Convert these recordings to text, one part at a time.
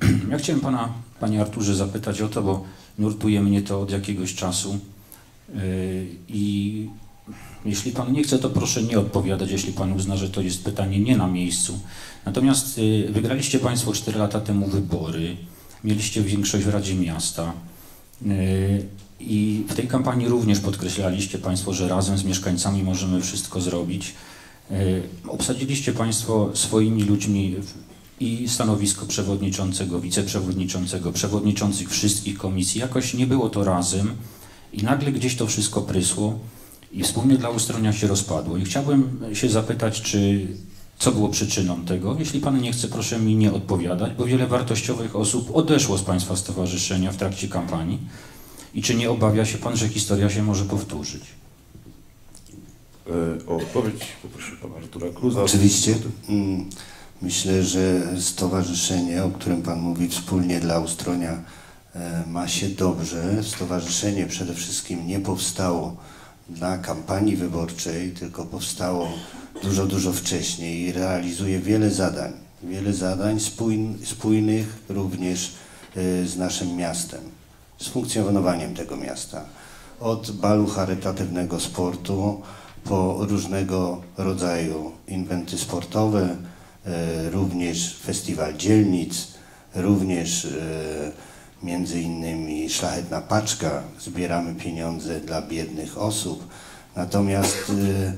Ja chciałem pana, panie Arturze, zapytać o to, bo nurtuje mnie to od jakiegoś czasu. Yy, I jeśli pan nie chce, to proszę nie odpowiadać, jeśli pan uzna, że to jest pytanie nie na miejscu. Natomiast yy, wygraliście państwo 4 lata temu wybory, mieliście większość w Radzie Miasta. Yy, I w tej kampanii również podkreślaliście Państwo, że razem z mieszkańcami możemy wszystko zrobić. Obsadziliście Państwo swoimi ludźmi i stanowisko przewodniczącego, wiceprzewodniczącego, przewodniczących wszystkich komisji. Jakoś nie było to razem i nagle gdzieś to wszystko prysło i wspólnie dla Ustronia się rozpadło. I chciałbym się zapytać, czy co było przyczyną tego? Jeśli Pan nie chce, proszę mi nie odpowiadać, bo wiele wartościowych osób odeszło z Państwa stowarzyszenia w trakcie kampanii. I czy nie obawia się Pan, że historia się może powtórzyć? E, o odpowiedź poproszę Pana Artura Kluza. Oczywiście. Myślę, że stowarzyszenie, o którym Pan mówi, wspólnie dla Ustronia e, ma się dobrze. Stowarzyszenie przede wszystkim nie powstało dla kampanii wyborczej, tylko powstało dużo, dużo wcześniej i realizuje wiele zadań. Wiele zadań spójnych również e, z naszym miastem, z funkcjonowaniem tego miasta. Od balu charytatywnego sportu po różnego rodzaju inwenty sportowe, również Festiwal Dzielnic, również e, między innymi Szlachetna Paczka, zbieramy pieniądze dla biednych osób. Natomiast e,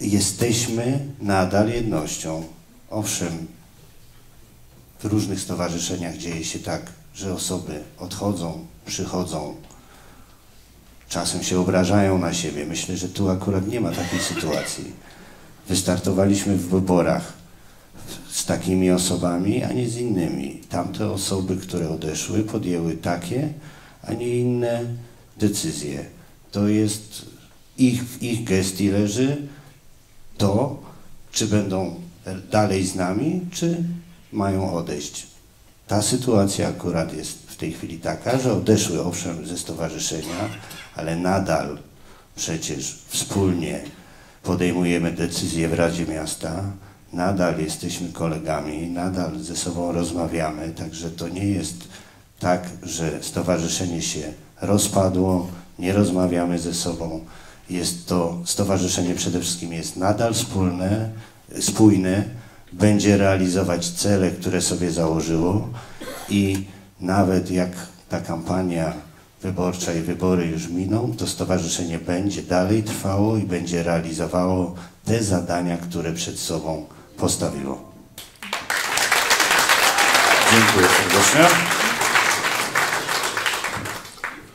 jesteśmy nadal jednością. Owszem, w różnych stowarzyszeniach dzieje się tak, że osoby odchodzą, przychodzą, czasem się obrażają na siebie. Myślę, że tu akurat nie ma takiej sytuacji wystartowaliśmy w wyborach z takimi osobami, a nie z innymi. Tamte osoby, które odeszły, podjęły takie, a nie inne decyzje. To jest ich, w ich gestii leży to, czy będą dalej z nami, czy mają odejść. Ta sytuacja akurat jest w tej chwili taka, że odeszły owszem ze stowarzyszenia, ale nadal przecież wspólnie podejmujemy decyzje w Radzie Miasta, nadal jesteśmy kolegami, nadal ze sobą rozmawiamy, także to nie jest tak, że stowarzyszenie się rozpadło, nie rozmawiamy ze sobą. Jest to, stowarzyszenie przede wszystkim jest nadal wspólne, spójne, będzie realizować cele, które sobie założyło i nawet jak ta kampania wyborcza i wybory już miną, to stowarzyszenie będzie dalej trwało i będzie realizowało te zadania, które przed sobą postawiło. Dziękuję serdecznie.